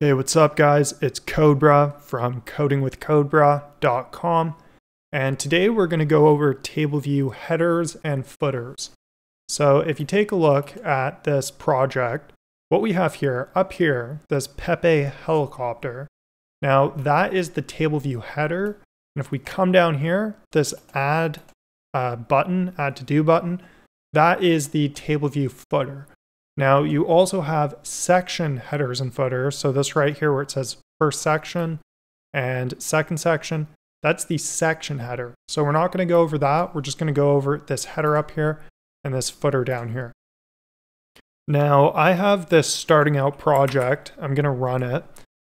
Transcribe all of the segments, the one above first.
Hey, what's up, guys? It's CodeBrah from codingwithcodebra.com. And today we're going to go over table view headers and footers. So if you take a look at this project, what we have here, up here, this Pepe helicopter. Now that is the table view header. And if we come down here, this add uh, button, add to do button, that is the table view footer. Now you also have section headers and footers. So this right here where it says first section and second section, that's the section header. So we're not going to go over that. We're just going to go over this header up here and this footer down here. Now I have this starting out project. I'm going to run it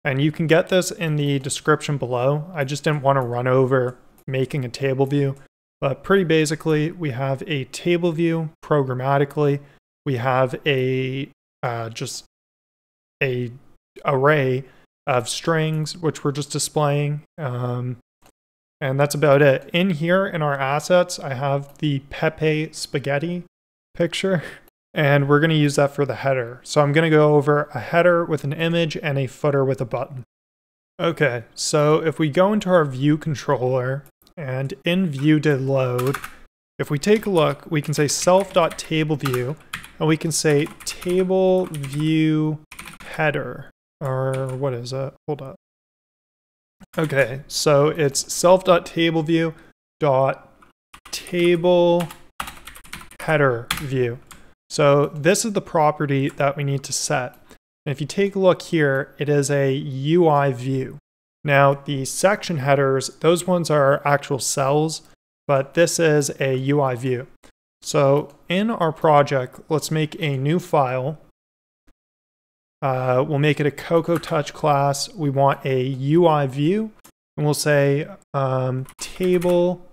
and you can get this in the description below. I just didn't want to run over making a table view, but pretty basically we have a table view programmatically we have a uh, just a array of strings which we're just displaying um, and that's about it. In here in our assets i have the pepe spaghetti picture and we're going to use that for the header. So i'm going to go over a header with an image and a footer with a button. Okay so if we go into our view controller and in view did load if we take a look we can say self.tableview and we can say table view header, or what is it? Hold up. Okay, so it's self.tableview dot table header view. So this is the property that we need to set. And if you take a look here, it is a UI view. Now the section headers, those ones are actual cells, but this is a UI view. So in our project, let's make a new file. Uh, we'll make it a Cocoa Touch class. We want a UI view, and we'll say um, table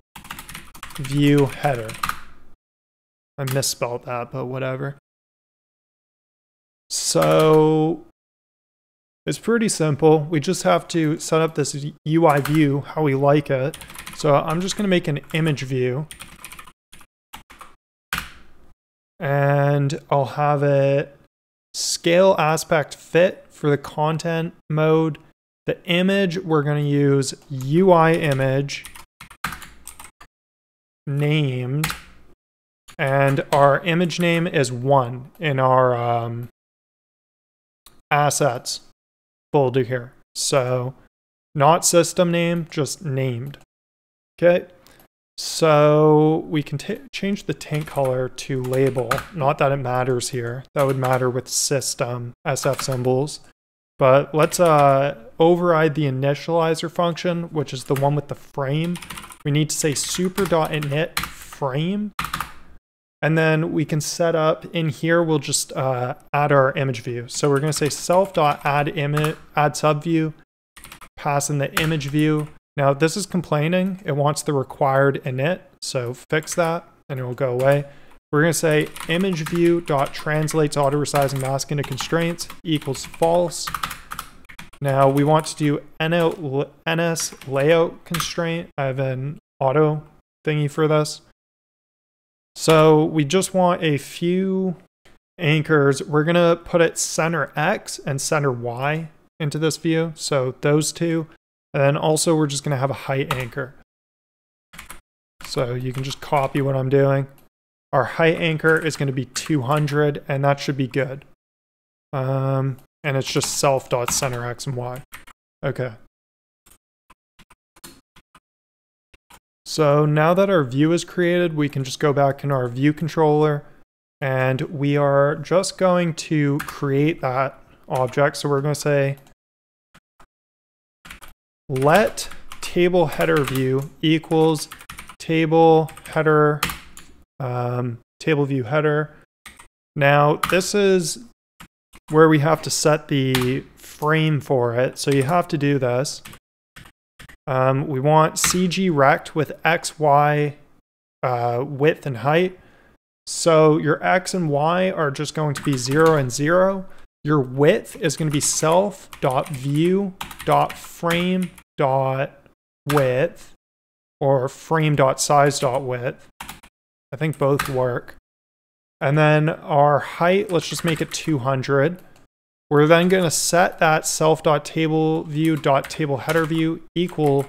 view header. I misspelled that, but whatever. So it's pretty simple. We just have to set up this UI view how we like it. So I'm just going to make an image view and I'll have it scale aspect fit for the content mode. The image, we're going to use UI image named, and our image name is one in our um, assets folder here. So not system name, just named. Okay. So we can change the tint color to label. Not that it matters here. That would matter with system SF symbols. But let's uh, override the initializer function, which is the one with the frame. We need to say super.init frame. And then we can set up in here, we'll just uh, add our image view. So we're going to say self.add image, add pass in the image view. Now this is complaining. It wants the required init. So fix that and it will go away. We're going to say image view dot translates auto resize and mask into constraints equals false. Now we want to do NS layout constraint. I have an auto thingy for this. So we just want a few anchors. We're going to put it center X and center Y into this view. So those two. And then also we're just going to have a height anchor. So you can just copy what I'm doing. Our height anchor is going to be 200 and that should be good. Um, and it's just self dot center x and y. Okay. So now that our view is created, we can just go back in our view controller and we are just going to create that object. So we're going to say let table header view equals table header um, table view header. Now this is where we have to set the frame for it. So you have to do this. Um, we want CG rect with X, Y uh, width and height. So your X and Y are just going to be zero and zero. Your width is going to be self dot view dot frame dot width or frame dot size dot width. I think both work. And then our height, let's just make it 200. We're then going to set that self.tableview.tableHeaderView equal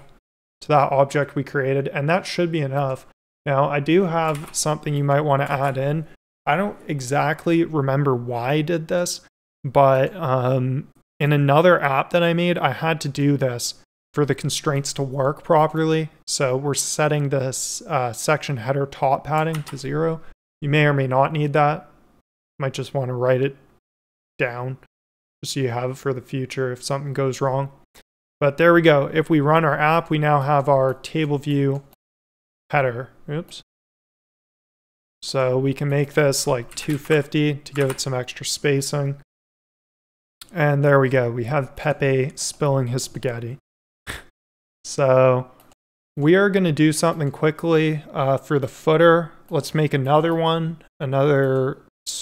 to that object we created, and that should be enough. Now, I do have something you might want to add in. I don't exactly remember why I did this, but um, in another app that I made, I had to do this for the constraints to work properly. So we're setting this uh, section header top padding to zero. You may or may not need that. Might just want to write it down so you have it for the future if something goes wrong. But there we go. If we run our app, we now have our table view header. Oops. So we can make this like 250 to give it some extra spacing. And there we go. We have Pepe spilling his spaghetti. so we are going to do something quickly uh, for the footer. Let's make another one, another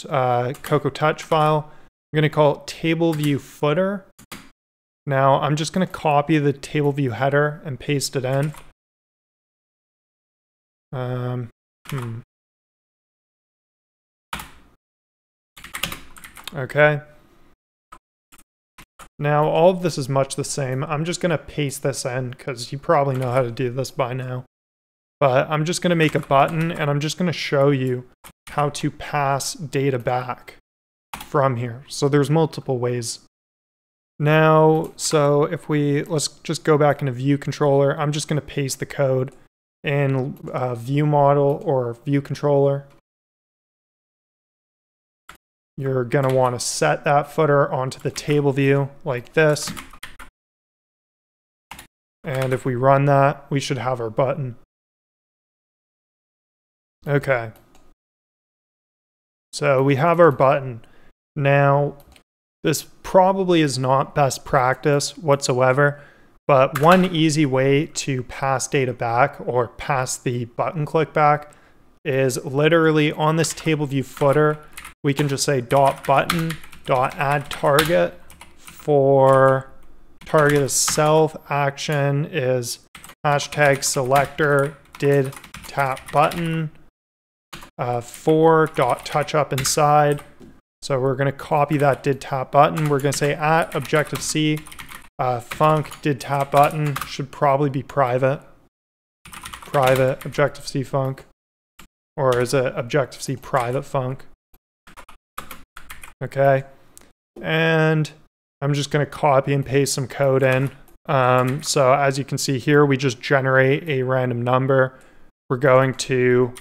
uh, Cocoa Touch file. I'm going to call it table view footer. Now I'm just going to copy the table view header and paste it in. Um, hmm. Okay. Now all of this is much the same. I'm just going to paste this in because you probably know how to do this by now. But I'm just going to make a button and I'm just going to show you how to pass data back from here. So there's multiple ways. Now, so if we, let's just go back into view controller. I'm just going to paste the code in uh, view model or view controller. You're going to want to set that footer onto the table view like this. And if we run that, we should have our button. Okay. So we have our button. Now, this probably is not best practice whatsoever, but one easy way to pass data back or pass the button click back is literally on this table view footer, we can just say dot button dot add target for target is self action is hashtag selector did tap button uh, for dot touch up inside so we're going to copy that did tap button. We're going to say at Objective C, uh, func did tap button should probably be private. Private Objective C func. Or is it Objective C private func? Okay. And I'm just going to copy and paste some code in. Um, so as you can see here, we just generate a random number. We're going to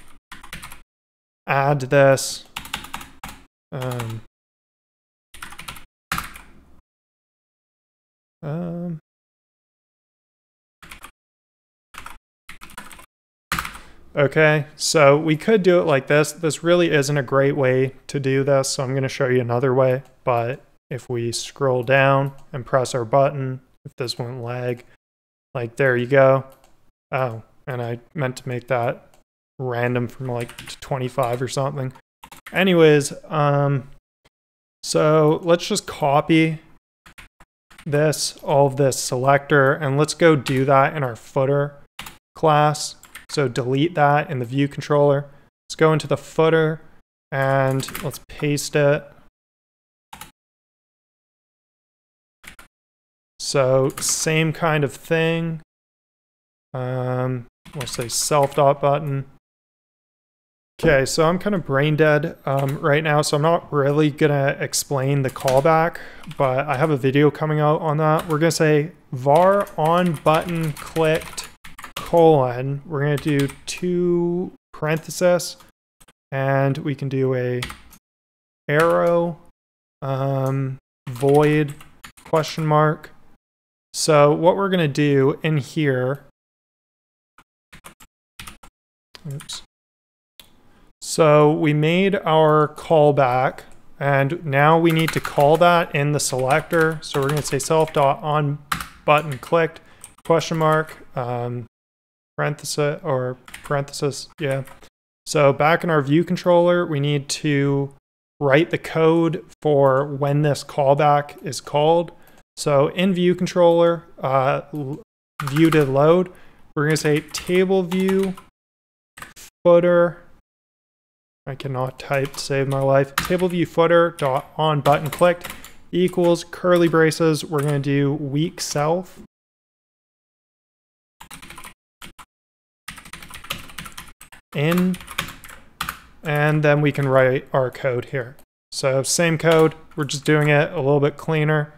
add this um, um, okay, so we could do it like this. This really isn't a great way to do this, so I'm going to show you another way. But if we scroll down and press our button, if this won't lag, like there you go. Oh, and I meant to make that random from like 25 or something. Anyways, um, so let's just copy this, all of this selector, and let's go do that in our footer class. So delete that in the view controller. Let's go into the footer and let's paste it. So same kind of thing. Um, let's say self dot button. Okay, so I'm kind of brain dead um, right now, so I'm not really gonna explain the callback, but I have a video coming out on that. We're gonna say var on button clicked colon. We're gonna do two parentheses, and we can do a arrow um, void question mark. So what we're gonna do in here, oops. So we made our callback and now we need to call that in the selector. So we're going to say self dot on button clicked question mark um, parenthesis or parenthesis. Yeah. So back in our view controller, we need to write the code for when this callback is called. So in view controller, uh, view did load, we're going to say table view footer I cannot type to save my life. Table view footer dot on button clicked equals curly braces. We're going to do weak self. In, and then we can write our code here. So same code, we're just doing it a little bit cleaner.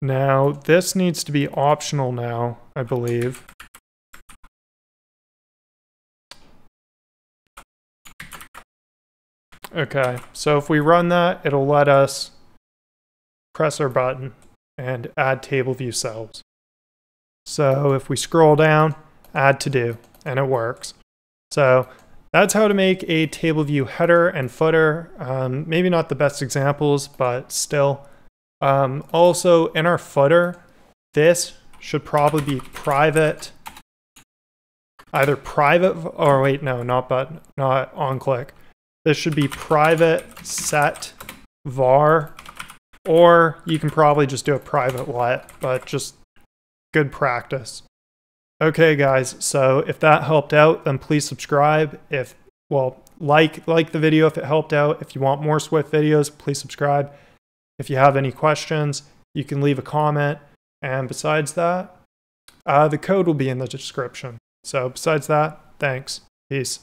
Now, this needs to be optional now, I believe. Okay, so if we run that, it'll let us press our button and add table view cells. So if we scroll down, add to do, and it works. So that's how to make a table view header and footer. Um, maybe not the best examples, but still. Um, also, in our footer, this should probably be private, either private, or wait, no, not but not on click. This should be private set var, or you can probably just do a private let, but just good practice. Okay, guys, so if that helped out, then please subscribe. If, well, like, like the video if it helped out. If you want more Swift videos, please subscribe. If you have any questions, you can leave a comment. And besides that, uh, the code will be in the description. So besides that, thanks. Peace.